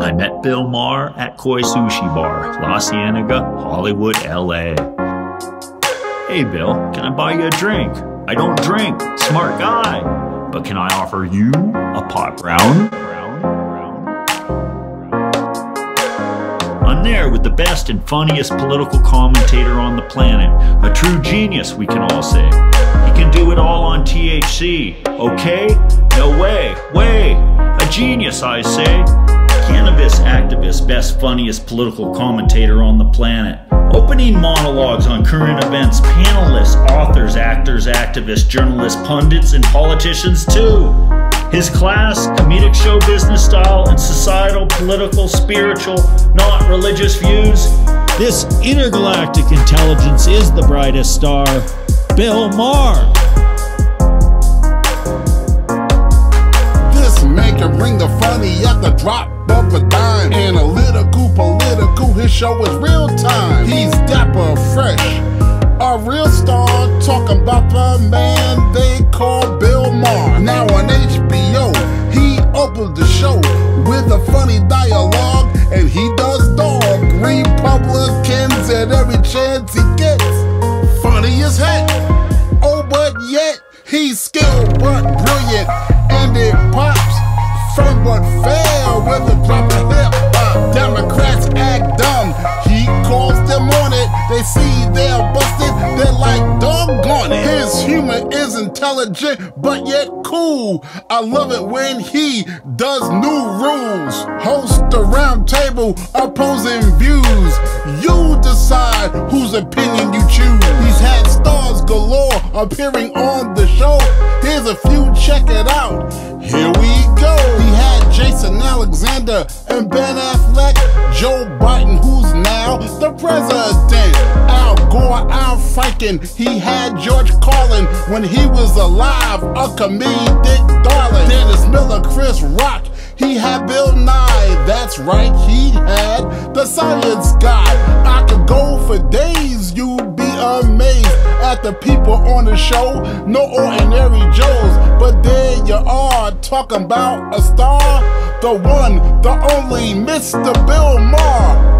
I met Bill Maher at Koi Sushi Bar, La Cienega, Hollywood, LA. Hey Bill, can I buy you a drink? I don't drink, smart guy. But can I offer you a pot brown? I'm there with the best and funniest political commentator on the planet. A true genius, we can all say. He can do it all on THC. Okay? No way. Way. A genius, I say. Cannabis activist, best, funniest political commentator on the planet. Opening monologues on current events, panelists, authors, actors, activists, journalists, pundits, and politicians too. His class, comedic show business style, and societal, political, spiritual, not religious views. This intergalactic intelligence is the brightest star, Bill Maher. This can bring the funny at the drop of a dime. Analytical, political, his show is real time. He's dapper, fresh, a real star. Talking about the man they call Bill Maher. Now on HBO, he opened the show with a funny dialogue, and he does dog Republicans at every chance he gets. Funny as heck. Oh, but yet he's skilled but brilliant, intelligent but yet cool. I love it when he does new rules. Host the round table opposing views. You decide whose opinion you choose. He's had stars galore appearing on the show. Here's a few, check it out. Here we go. He had Jason Alexander and Ben Affleck, Joe Biden, who's now the president. Al Franken. He had George Carlin when he was alive, a comedic darling. Dennis Miller, Chris Rock. He had Bill Nye, that's right, he had the science guy. I could go for days, you'd be amazed at the people on the show. No ordinary Joes, but there you are, talking about a star. The one, the only Mr. Bill Maher.